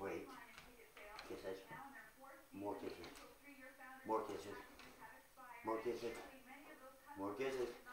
wait. Kisses. More kisses. More kisses. More kisses. More kisses.